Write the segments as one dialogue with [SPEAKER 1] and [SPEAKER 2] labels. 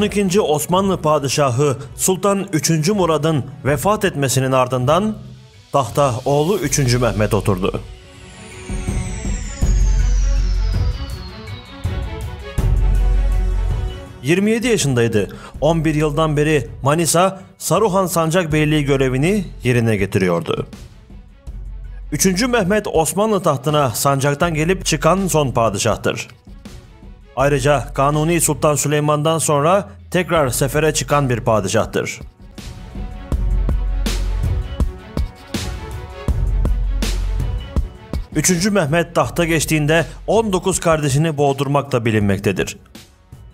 [SPEAKER 1] 12. Osmanlı Padişahı Sultan 3. Murad'ın vefat etmesinin ardından tahta oğlu 3. Mehmet oturdu. ...27 yaşındaydı. 11 yıldan beri Manisa Saruhan Sancak Beyliği görevini yerine getiriyordu. 3. Mehmet Osmanlı tahtına sancaktan gelip çıkan son padişahtır. Ayrıca Kanuni Sultan Süleyman'dan sonra tekrar sefere çıkan bir padişahtır. Üçüncü Mehmet tahta geçtiğinde 19 kardeşini boğdurmakla bilinmektedir.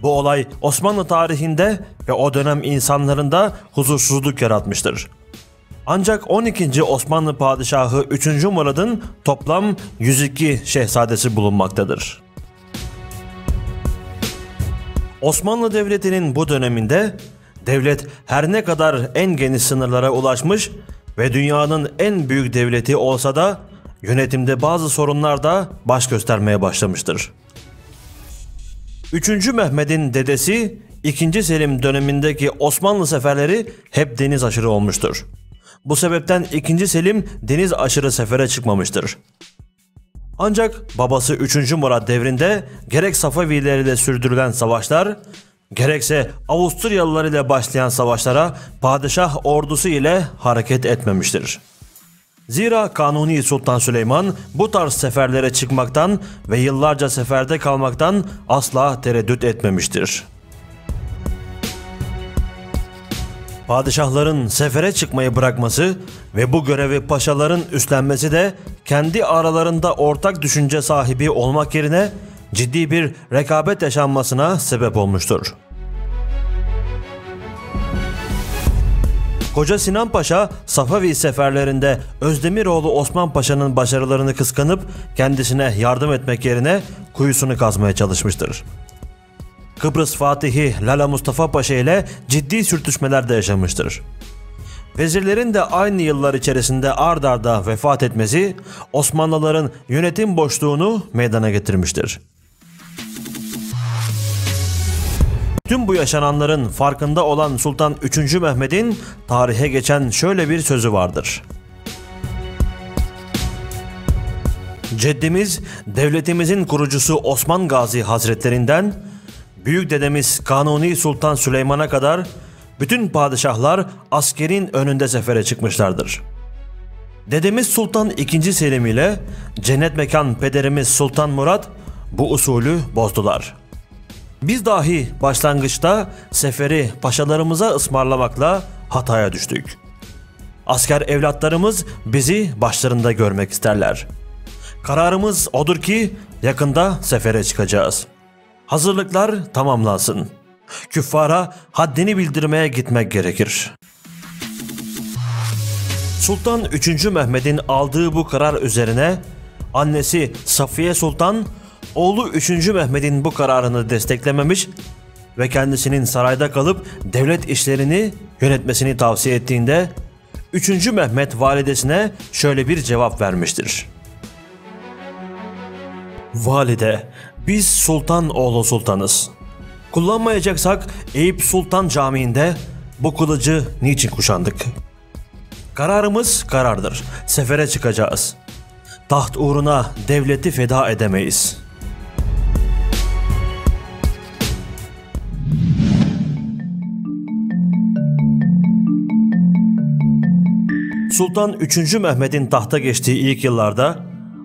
[SPEAKER 1] Bu olay Osmanlı tarihinde ve o dönem insanlarında huzursuzluk yaratmıştır. Ancak 12. Osmanlı Padişahı 3. Murad'ın toplam 102 şehzadesi bulunmaktadır. Osmanlı Devleti'nin bu döneminde devlet her ne kadar en geniş sınırlara ulaşmış ve dünyanın en büyük devleti olsa da yönetimde bazı sorunlar da baş göstermeye başlamıştır. 3. Mehmet'in dedesi 2. Selim dönemindeki Osmanlı seferleri hep deniz aşırı olmuştur. Bu sebepten 2. Selim deniz aşırı sefere çıkmamıştır. Ancak babası 3. Murat devrinde gerek Safaviler ile sürdürülen savaşlar, gerekse Avusturyalılar ile başlayan savaşlara padişah ordusu ile hareket etmemiştir. Zira Kanuni Sultan Süleyman bu tarz seferlere çıkmaktan ve yıllarca seferde kalmaktan asla tereddüt etmemiştir. Padişahların sefere çıkmayı bırakması ve bu görevi paşaların üstlenmesi de kendi aralarında ortak düşünce sahibi olmak yerine ciddi bir rekabet yaşanmasına sebep olmuştur. Koca Sinan Paşa Safavi seferlerinde Özdemiroğlu Osman Paşa'nın başarılarını kıskanıp kendisine yardım etmek yerine kuyusunu kazmaya çalışmıştır. Kıbrıs Fatihi Lala Mustafa Paşa ile ciddi sürtüşmeler de yaşamıştır. Vezirlerin de aynı yıllar içerisinde ard arda vefat etmesi Osmanlıların yönetim boşluğunu meydana getirmiştir. Tüm bu yaşananların farkında olan Sultan 3. Mehmet'in tarihe geçen şöyle bir sözü vardır. Ceddimiz devletimizin kurucusu Osman Gazi Hazretlerinden büyük dedemiz Kanuni Sultan Süleyman'a kadar bütün padişahlar askerin önünde sefere çıkmışlardır. Dedemiz Sultan II. Selim ile cennet mekan pederimiz Sultan Murat bu usulü bozdular. Biz dahi başlangıçta seferi paşalarımıza ısmarlamakla hataya düştük. Asker evlatlarımız bizi başlarında görmek isterler. Kararımız odur ki yakında sefere çıkacağız.'' Hazırlıklar tamamlansın. Küffara haddini bildirmeye gitmek gerekir. Sultan 3. Mehmet'in aldığı bu karar üzerine annesi Safiye Sultan oğlu 3. Mehmet'in bu kararını desteklememiş ve kendisinin sarayda kalıp devlet işlerini yönetmesini tavsiye ettiğinde 3. Mehmet validesine şöyle bir cevap vermiştir. Valide, biz sultan oğlu sultanız. Kullanmayacaksak Eyüp Sultan Camii'nde bu kılıcı niçin kuşandık? Kararımız karardır. Sefere çıkacağız. Taht uğruna devleti feda edemeyiz. Sultan 3. Mehmet'in tahta geçtiği ilk yıllarda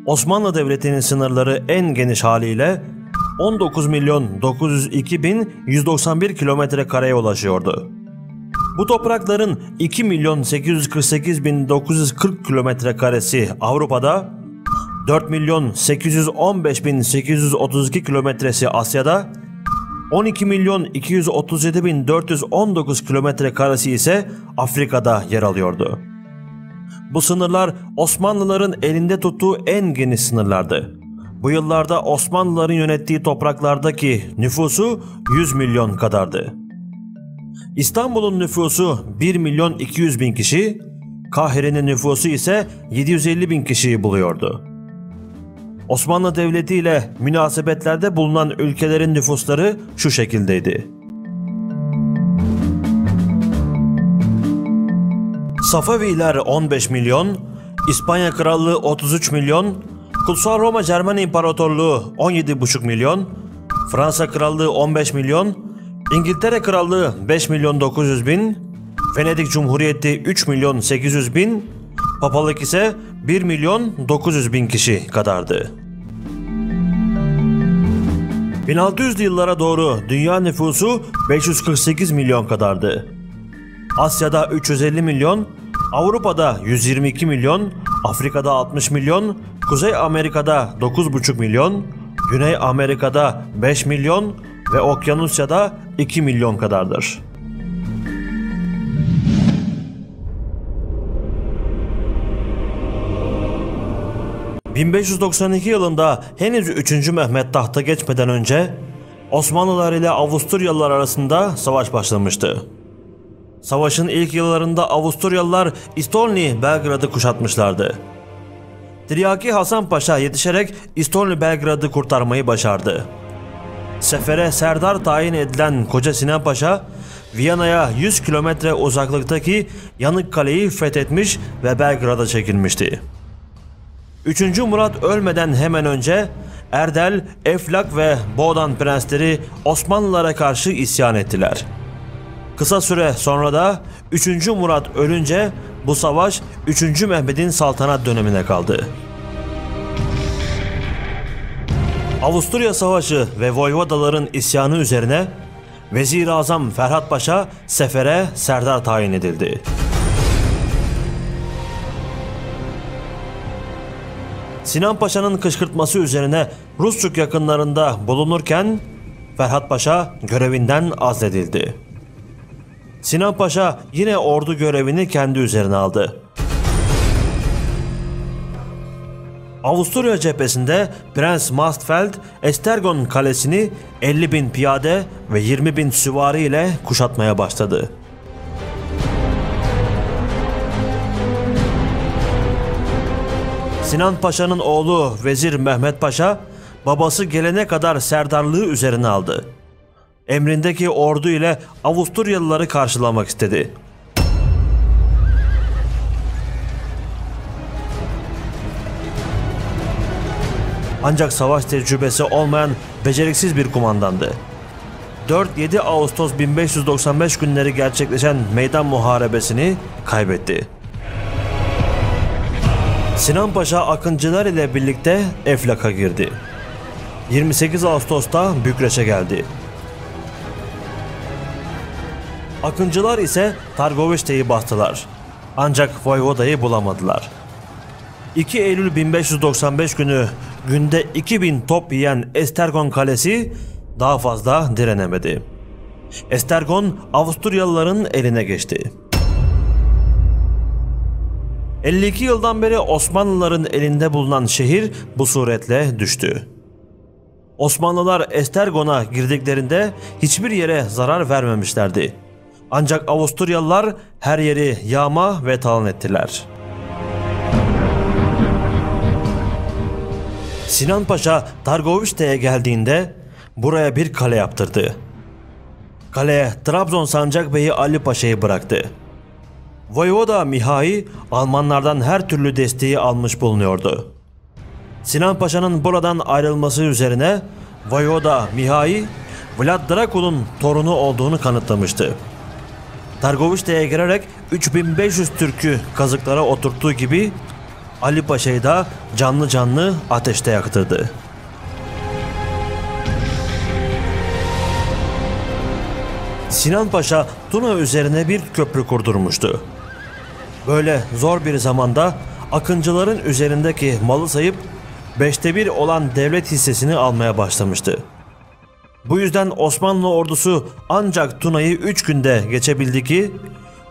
[SPEAKER 1] Osmanlı Devleti'nin sınırları en geniş haliyle 19 milyon 902 bin 191 kilometre kareye ulaşıyordu. Bu toprakların 2 milyon 848 bin 940 kilometre karesi Avrupa'da, 4 milyon 815 bin 832 kilometresi Asya'da, 12 milyon 237 bin 419 kilometre karesi ise Afrika'da yer alıyordu. Bu sınırlar Osmanlıların elinde tuttuğu en geniş sınırlardı bu yıllarda Osmanlıların yönettiği topraklardaki nüfusu 100 milyon kadardı. İstanbul'un nüfusu 1 milyon 200 bin kişi, Kahire'nin nüfusu ise 750 bin kişiyi buluyordu. Osmanlı Devleti ile münasebetlerde bulunan ülkelerin nüfusları şu şekildeydi. Safaviler 15 milyon, İspanya Krallığı 33 milyon, Kutsal Roma Cermen İmparatorluğu 17,5 milyon, Fransa Krallığı 15 milyon, İngiltere Krallığı 5 milyon 900 bin, Venedik Cumhuriyeti 3 milyon 800 bin, Papalık ise 1 milyon 900 bin kişi kadardı. 1600'lü yıllara doğru dünya nüfusu 548 milyon kadardı. Asya'da 350 milyon, Avrupa'da 122 milyon, Afrika'da 60 milyon, Kuzey Amerika'da 9,5 milyon, Güney Amerika'da 5 milyon ve Okyanusya'da 2 milyon kadardır. ...1592 yılında henüz 3. Mehmet tahta geçmeden önce... ...Osmanlılar ile Avusturyalılar arasında savaş başlamıştı. Savaşın ilk yıllarında Avusturyalılar İstolni Belgrad'ı kuşatmışlardı. Tiryaki Hasan Paşa yetişerek İstolni Belgrad'ı kurtarmayı başardı. Sefere Serdar tayin edilen Koca Sinan Paşa, Viyana'ya 100 kilometre uzaklıktaki Yanık Kale'yi fethetmiş ve Belgrad'a çekilmişti. 3. Murat ölmeden hemen önce Erdel, Eflak ve Boğdan prensleri Osmanlılara karşı isyan ettiler. Kısa süre sonra da 3. Murat ölünce bu savaş 3. Mehmet'in saltanat dönemine kaldı. Avusturya Savaşı ve Voyvodaların isyanı üzerine Vezir-i Azam Ferhat Paşa sefere serdar tayin edildi. Sinan Paşa'nın kışkırtması üzerine Rusçuk yakınlarında bulunurken Ferhat Paşa görevinden azledildi. Sinan Paşa yine ordu görevini kendi üzerine aldı. Avusturya cephesinde Prens Mastfeld, Estergon kalesini 50 bin piyade ve 20 bin süvari ile kuşatmaya başladı. Sinan Paşa'nın oğlu Vezir Mehmet Paşa, babası gelene kadar serdarlığı üzerine aldı. Emrindeki ordu ile Avusturyalıları karşılamak istedi. Ancak savaş tecrübesi olmayan beceriksiz bir kumandandı. 4-7 Ağustos 1595 günleri gerçekleşen meydan muharebesini kaybetti. Sinan Paşa Akıncılar ile birlikte Eflak'a girdi. 28 Ağustos'ta Bükreş'e geldi. Akıncılar ise Targoviçte'yi bastılar. Ancak Voyvoda'yı bulamadılar. 2 Eylül 1595 günü günde 2000 top yiyen Estergon Kalesi daha fazla direnemedi. Estergon Avusturyalıların eline geçti. 52 yıldan beri Osmanlıların elinde bulunan şehir bu suretle düştü. Osmanlılar Estergon'a girdiklerinde hiçbir yere zarar vermemişlerdi. Ancak Avusturyalılar her yeri yağma ve talan ettiler. Sinan Paşa Targovişte'ye geldiğinde buraya bir kale yaptırdı. Kaleye Trabzon Sancak Bey'i Ali Paşa'yı bıraktı. Voyvoda Mihai Almanlardan her türlü desteği almış bulunuyordu. Sinan Paşa'nın buradan ayrılması üzerine Voyvoda Mihai Vlad Dracul'un torunu olduğunu kanıtlamıştı. Targovişte'ye girerek 3500 Türk'ü kazıklara oturttuğu gibi Ali Paşa'yı da canlı canlı ateşte yaktırdı. Sinan Paşa Tuna üzerine bir köprü kurdurmuştu. Böyle zor bir zamanda Akıncıların üzerindeki malı sayıp beşte bir olan devlet hissesini almaya başlamıştı. Bu yüzden Osmanlı ordusu ancak Tuna'yı 3 günde geçebildi ki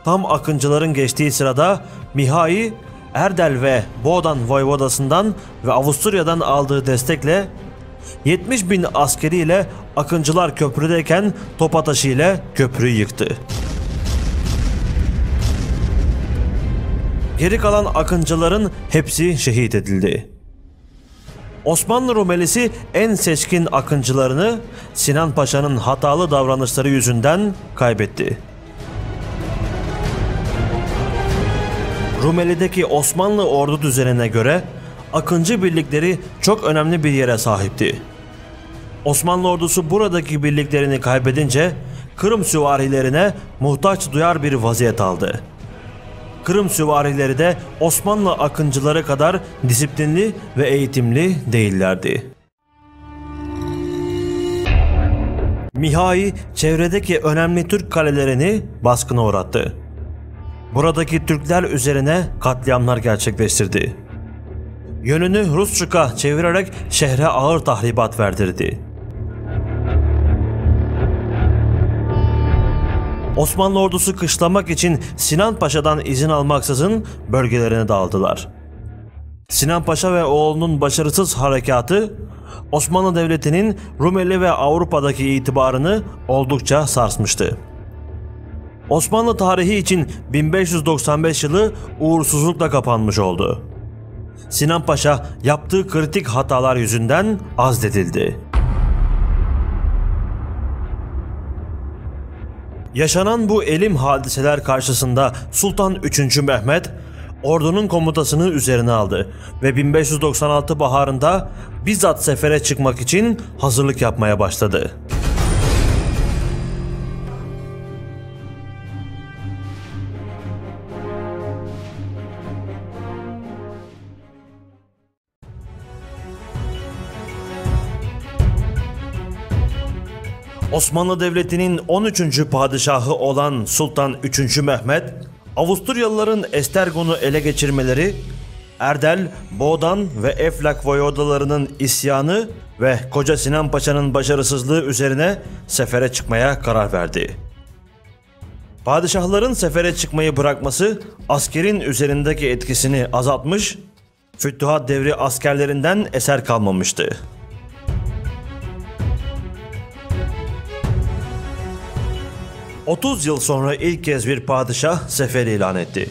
[SPEAKER 1] tam Akıncıların geçtiği sırada Mihai Erdel ve Boğdan Voyvodası'ndan ve Avusturya'dan aldığı destekle 70 bin askeriyle Akıncılar köprüdeyken top atışı ile köprüyü yıktı. Geri kalan Akıncıların hepsi şehit edildi. Osmanlı Rumelisi en seçkin akıncılarını Sinan Paşa'nın hatalı davranışları yüzünden kaybetti. Rumeli'deki Osmanlı ordu düzenine göre Akıncı birlikleri çok önemli bir yere sahipti. Osmanlı ordusu buradaki birliklerini kaybedince Kırım süvarilerine muhtaç duyar bir vaziyet aldı. Kırım süvarileri de Osmanlı akıncıları kadar disiplinli ve eğitimli değillerdi. Mihai çevredeki önemli Türk kalelerini baskına uğrattı. Buradaki Türkler üzerine katliamlar gerçekleştirdi. Yönünü Rusçuk'a çevirerek şehre ağır tahribat verdirdi. Osmanlı ordusu kışlamak için Sinan Paşa'dan izin almaksızın bölgelerine dağıldılar. Sinan Paşa ve oğlunun başarısız harekatı Osmanlı Devleti'nin Rumeli ve Avrupa'daki itibarını oldukça sarsmıştı. Osmanlı tarihi için 1595 yılı uğursuzlukla kapanmış oldu. Sinan Paşa yaptığı kritik hatalar yüzünden azledildi. Yaşanan bu elim hadiseler karşısında Sultan 3. Mehmet ordunun komutasını üzerine aldı ve 1596 baharında bizzat sefere çıkmak için hazırlık yapmaya başladı. Osmanlı Devleti'nin 13. padişahı olan Sultan 3. Mehmet, Avusturyalıların Estergon'u ele geçirmeleri, Erdel, Boğdan ve Eflak voyodalarının isyanı ve Koca Sinan Paşa'nın başarısızlığı üzerine sefere çıkmaya karar verdi. Padişahların sefere çıkmayı bırakması askerin üzerindeki etkisini azaltmış, Fütühat devri askerlerinden eser kalmamıştı. 30 yıl sonra ilk kez bir padişah sefer ilan etti.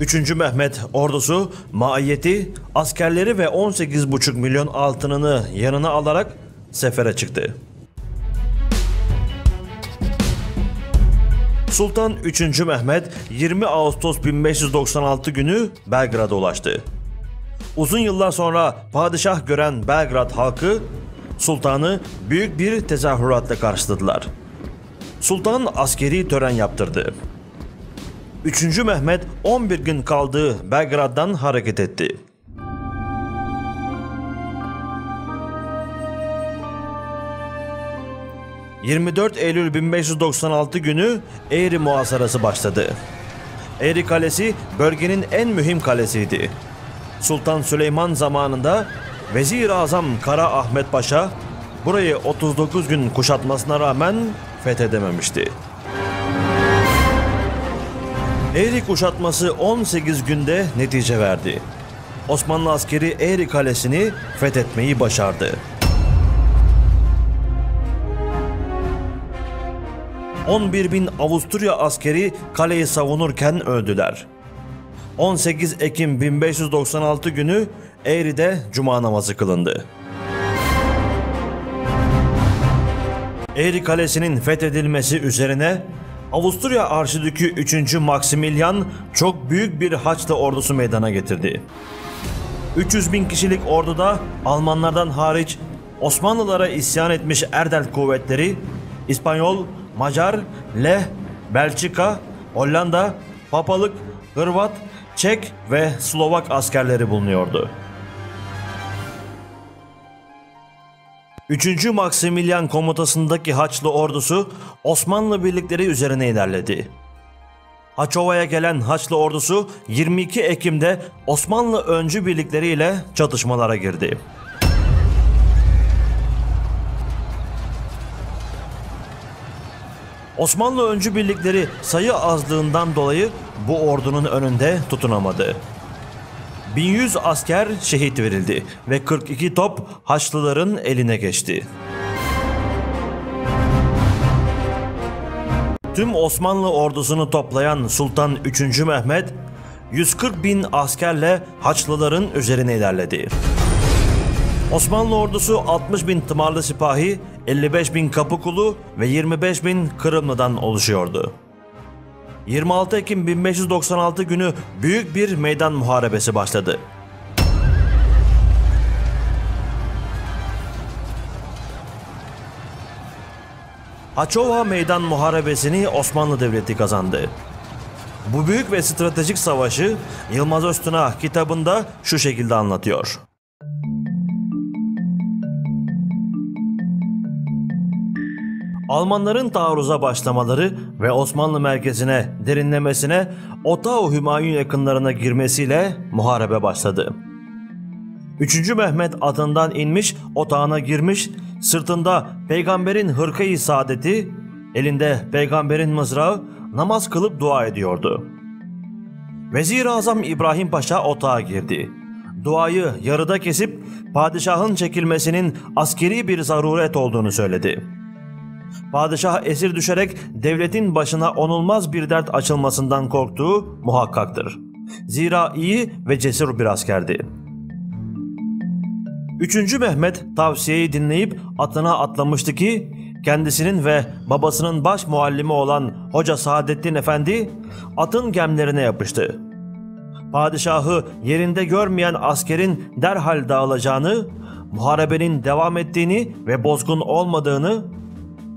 [SPEAKER 1] 3. Mehmet ordusu maiyeti, askerleri ve 18,5 milyon altınını yanına alarak sefere çıktı. Sultan 3. Mehmet 20 Ağustos 1596 günü Belgrad'a ulaştı. Uzun yıllar sonra padişah gören Belgrad halkı sultanı büyük bir tezahüratla karşıladılar. Sultan askeri tören yaptırdı. 3. Mehmet 11 gün kaldığı Belgrad'dan hareket etti. ...24 Eylül 1596 günü Eğri muhasarası başladı. Eğri Kalesi bölgenin en mühim kalesiydi. Sultan Süleyman zamanında Vezir-i Azam Kara Ahmet Paşa burayı 39 gün kuşatmasına rağmen fethedememişti. Eğri kuşatması 18 günde netice verdi. Osmanlı askeri Eğri Kalesi'ni fethetmeyi başardı. 11 bin Avusturya askeri kaleyi savunurken öldüler. 18 Ekim 1596 günü Eğri'de cuma namazı kılındı. Eğri Kalesi'nin fethedilmesi üzerine Avusturya Arşidükü 3. Maximilian çok büyük bir Haçlı ordusu meydana getirdi. 300 bin kişilik orduda Almanlardan hariç Osmanlılara isyan etmiş Erdel kuvvetleri İspanyol, Macar, Leh, Belçika, Hollanda, Papalık, Hırvat, Çek ve Slovak askerleri bulunuyordu. 3. Maximilian komutasındaki Haçlı ordusu Osmanlı birlikleri üzerine ilerledi. Haçova'ya gelen Haçlı ordusu 22 Ekim'de Osmanlı öncü birlikleriyle çatışmalara girdi. Osmanlı öncü birlikleri sayı azlığından dolayı bu ordunun önünde tutunamadı. 1100 asker şehit verildi ve 42 top Haçlıların eline geçti. Tüm Osmanlı ordusunu toplayan Sultan 3. Mehmet 140 bin askerle Haçlıların üzerine ilerledi. Osmanlı ordusu 60 bin tımarlı sipahi, 55 bin kapı kulu ve 25 bin Kırımlı'dan oluşuyordu. 26 Ekim 1596 günü büyük bir meydan muharebesi başladı. Haçova Meydan Muharebesi'ni Osmanlı Devleti kazandı. Bu büyük ve stratejik savaşı Yılmaz Öztuna kitabında şu şekilde anlatıyor. Almanların taarruza başlamaları ve Osmanlı merkezine derinlemesine Otao Hümayun yakınlarına girmesiyle muharebe başladı. 3. Mehmet adından inmiş, otağına girmiş, sırtında peygamberin hırkayı saadeti, elinde peygamberin mızrağı namaz kılıp dua ediyordu. Vezir-i Azam İbrahim Paşa otağa girdi. Duayı yarıda kesip padişahın çekilmesinin askeri bir zaruret olduğunu söyledi. Padişah esir düşerek devletin başına onulmaz bir dert açılmasından korktuğu muhakkaktır. Zira iyi ve cesur bir askerdi. 3. Mehmet tavsiyeyi dinleyip atına atlamıştı ki kendisinin ve babasının baş muallimi olan Hoca Saadettin Efendi atın gemlerine yapıştı. Padişahı yerinde görmeyen askerin derhal dağılacağını, muharebenin devam ettiğini ve bozgun olmadığını,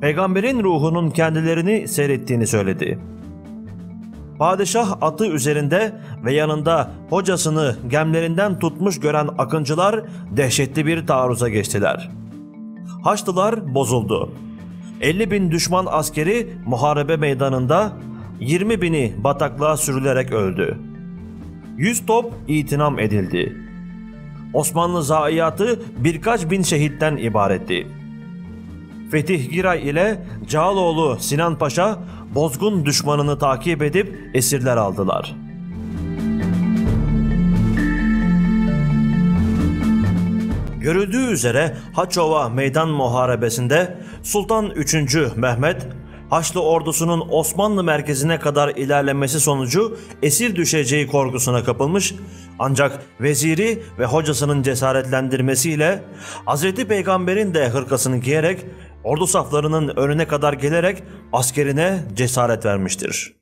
[SPEAKER 1] peygamberin ruhunun kendilerini seyrettiğini söyledi. Padişah atı üzerinde ve yanında hocasını gemlerinden tutmuş gören akıncılar dehşetli bir taarruza geçtiler. Haçlılar bozuldu. 50 bin düşman askeri muharebe meydanında 20 bini bataklığa sürülerek öldü. 100 top itinam edildi. Osmanlı zayiatı birkaç bin şehitten ibaretti. Fetih Giray ile Cağaloğlu Sinan Paşa bozgun düşmanını takip edip esirler aldılar. Görüldüğü üzere Haçova Meydan Muharebesi'nde Sultan 3. Mehmet Haçlı ordusunun Osmanlı merkezine kadar ilerlemesi sonucu esir düşeceği korkusuna kapılmış ancak veziri ve hocasının cesaretlendirmesiyle Hz. Peygamber'in de hırkasını giyerek ordu saflarının önüne kadar gelerek askerine cesaret vermiştir.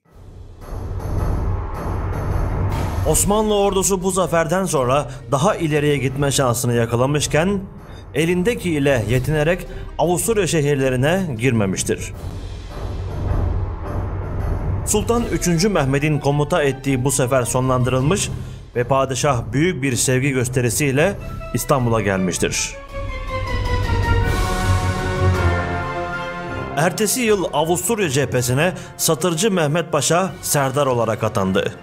[SPEAKER 1] Osmanlı ordusu bu zaferden sonra daha ileriye gitme şansını yakalamışken elindeki ile yetinerek Avusturya şehirlerine girmemiştir. Sultan 3. Mehmet'in komuta ettiği bu sefer sonlandırılmış ve padişah büyük bir sevgi gösterisiyle İstanbul'a gelmiştir. Ertesi yıl Avusturya cephesine Satırcı Mehmet Paşa serdar olarak atandı.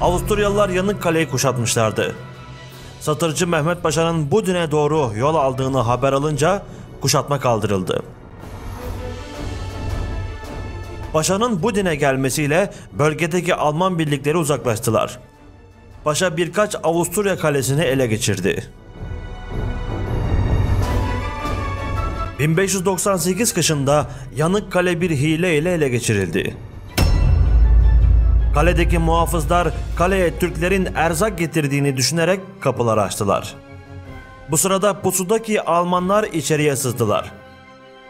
[SPEAKER 1] Avusturyalılar yanık kaleyi kuşatmışlardı. Satırcı Mehmet Paşa'nın Budin'e doğru yol aldığını haber alınca kuşatma kaldırıldı. Paşa'nın Budin'e gelmesiyle bölgedeki Alman birlikleri uzaklaştılar. Paşa birkaç Avusturya kalesini ele geçirdi. 1598 kışında Yanık Kale bir hile ile ele geçirildi. Kaledeki muhafızlar kaleye Türklerin erzak getirdiğini düşünerek kapıları açtılar. Bu sırada pusudaki Almanlar içeriye sızdılar.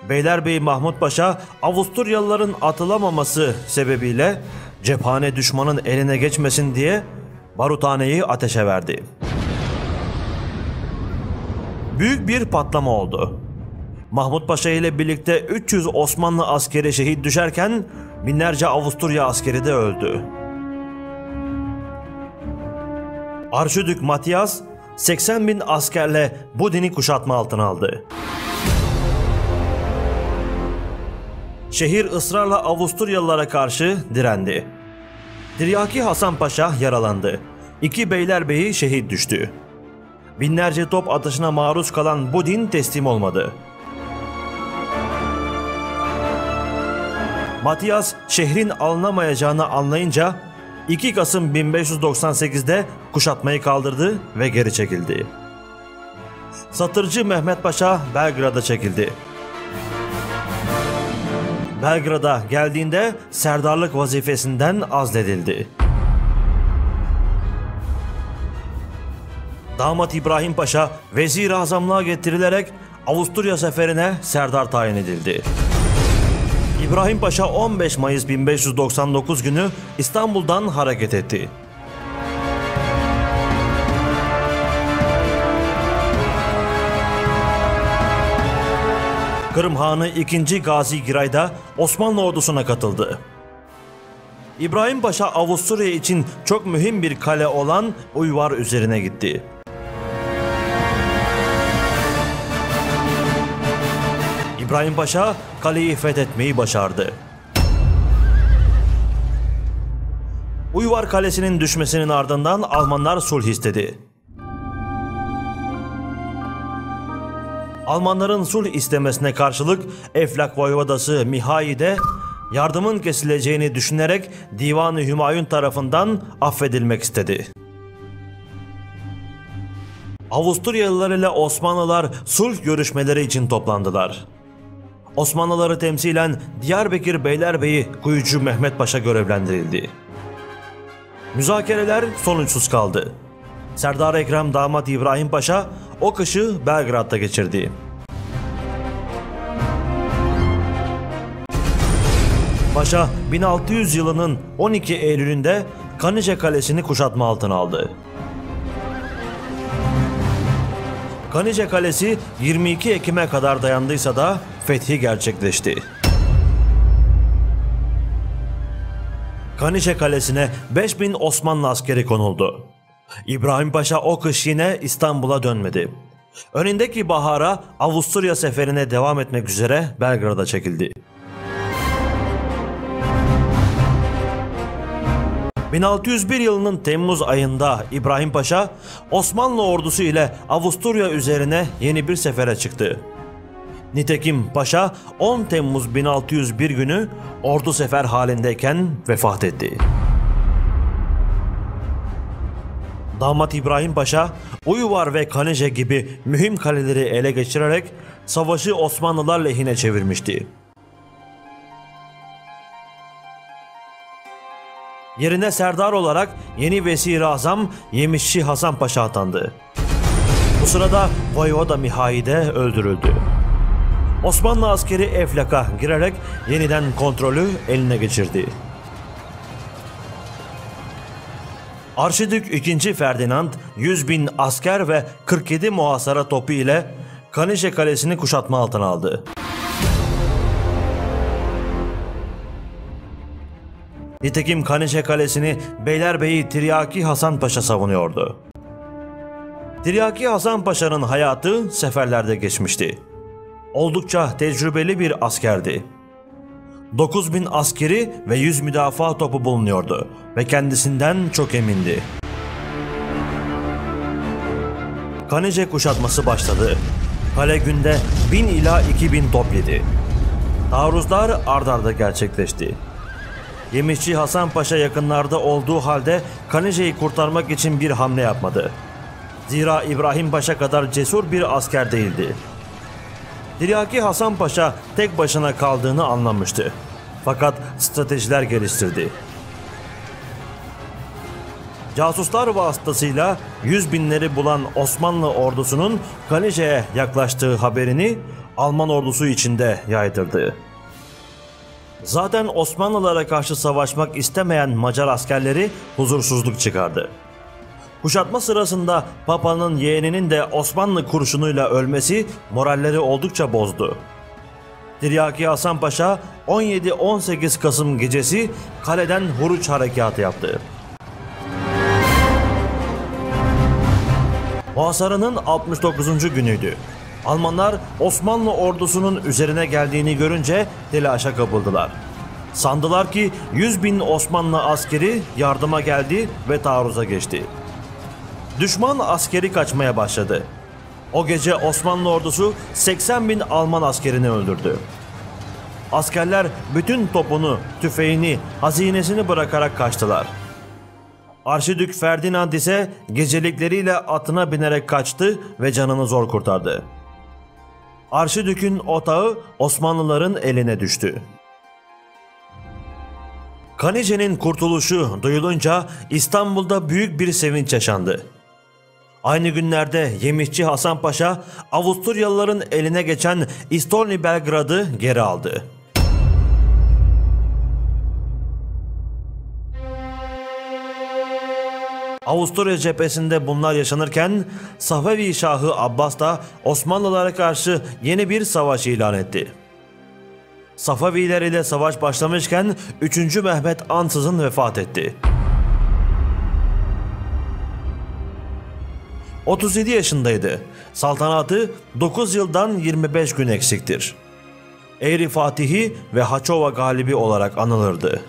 [SPEAKER 1] Beylerbeyi Mahmut Paşa Avusturyalıların atılamaması sebebiyle cephane düşmanın eline geçmesin diye baruthaneyi ateşe verdi. Büyük bir patlama oldu. Mahmut Paşa ile birlikte 300 Osmanlı askeri şehit düşerken binlerce Avusturya askeri de öldü. Arşidük Matias 80 bin askerle Budin'i kuşatma altına aldı. Şehir ısrarla Avusturyalılara karşı direndi. Diryaki Hasan Paşa yaralandı. İki beylerbeyi şehit düştü. Binlerce top atışına maruz kalan Budin teslim olmadı. Matias şehrin alınamayacağını anlayınca 2 Kasım 1598'de kuşatmayı kaldırdı ve geri çekildi. Satırcı Mehmet Paşa Belgrad'a çekildi. Belgrad'a geldiğinde serdarlık vazifesinden azledildi. Damat İbrahim Paşa vezir azamlığa getirilerek Avusturya seferine serdar tayin edildi. İbrahim Paşa 15 Mayıs 1599 günü İstanbul'dan hareket etti. Kırım Hanı 2. Gazi Giray'da Osmanlı ordusuna katıldı. İbrahim Paşa Avusturya için çok mühim bir kale olan Uyvar üzerine gitti. İbrahim Paşa kaleyi fethetmeyi başardı. Uyvar Kalesi'nin düşmesinin ardından Almanlar sulh istedi. Almanların sulh istemesine karşılık Eflak Voyvodası Mihai de yardımın kesileceğini düşünerek Divan-ı Hümayun tarafından affedilmek istedi. Avusturyalılar ile Osmanlılar sulh görüşmeleri için toplandılar. Osmanlıları temsilen Diyarbakır Beylerbeyi Kuyucu Mehmet Paşa görevlendirildi. Müzakereler sonuçsuz kaldı. Serdar Ekrem damat İbrahim Paşa o kışı Belgrad'da geçirdi. Paşa 1600 yılının 12 Eylül'ünde Kanice Kalesi'ni kuşatma altına aldı. Kanice Kalesi 22 Ekim'e kadar dayandıysa da fethi gerçekleşti. Kanice Kalesi'ne 5000 Osmanlı askeri konuldu. İbrahim Paşa o kış yine İstanbul'a dönmedi. Önündeki bahara Avusturya seferine devam etmek üzere Belgrad'a çekildi. 1601 yılının Temmuz ayında İbrahim Paşa Osmanlı ordusu ile Avusturya üzerine yeni bir sefere çıktı. Nitekim Paşa 10 Temmuz 1601 günü ordu sefer halindeyken vefat etti. Damat İbrahim Paşa, Uyvar ve Kanece gibi mühim kaleleri ele geçirerek savaşı Osmanlılar lehine çevirmişti. Yerine serdar olarak yeni Vesir-i Azam Yemişçi Hasan Paşa atandı. Bu sırada Voyvoda Mihai de öldürüldü. Osmanlı askeri Eflak'a girerek yeniden kontrolü eline geçirdi. Arşidük II. Ferdinand 100 bin asker ve 47 muhasara topu ile Kanişe Kalesi'ni kuşatma altına aldı. Nitekim Kanişe Kalesi'ni Beylerbeyi Tiryaki Hasan Paşa savunuyordu. Tiryaki Hasan Paşa'nın hayatı seferlerde geçmişti. Oldukça tecrübeli bir askerdi. 9000 askeri ve 100 müdafaa topu bulunuyordu ve kendisinden çok emindi. Kanice kuşatması başladı. Kale günde 1000 ila 2000 top yedi. Taarruzlar ard arda gerçekleşti. Yemişçi Hasan Paşa yakınlarda olduğu halde Kanice'yi kurtarmak için bir hamle yapmadı. Zira İbrahim Paşa kadar cesur bir asker değildi. Tiryaki Hasan Paşa tek başına kaldığını anlamıştı. Fakat stratejiler geliştirdi. Casuslar vasıtasıyla yüz binleri bulan Osmanlı ordusunun Kanice'ye yaklaştığı haberini Alman ordusu içinde yaydırdı. Zaten Osmanlılara karşı savaşmak istemeyen Macar askerleri huzursuzluk çıkardı. Kuşatma sırasında Papa'nın yeğeninin de Osmanlı kurşunuyla ölmesi moralleri oldukça bozdu. Tiryaki Hasan Paşa 17-18 Kasım gecesi kaleden Huruç harekatı yaptı. Muhasarının 69. günüydü. Almanlar Osmanlı ordusunun üzerine geldiğini görünce telaşa kapıldılar. Sandılar ki 100 bin Osmanlı askeri yardıma geldi ve taarruza geçti. Düşman askeri kaçmaya başladı. O gece Osmanlı ordusu 80 bin Alman askerini öldürdü. Askerler bütün topunu, tüfeğini, hazinesini bırakarak kaçtılar. Arşidük Ferdinand ise gecelikleriyle atına binerek kaçtı ve canını zor kurtardı. Arşidük'ün otağı Osmanlıların eline düştü. Kanice'nin kurtuluşu duyulunca İstanbul'da büyük bir sevinç yaşandı. Aynı günlerde Yemişçi Hasan Paşa Avusturyalıların eline geçen İstolni Belgrad'ı geri aldı. Avusturya cephesinde bunlar yaşanırken Safevi Şahı Abbas da Osmanlılara karşı yeni bir savaş ilan etti. Safaviler ile savaş başlamışken 3. Mehmet ansızın vefat etti. 37 yaşındaydı. Saltanatı 9 yıldan 25 gün eksiktir. Eğri Fatihi ve Haçova galibi olarak anılırdı.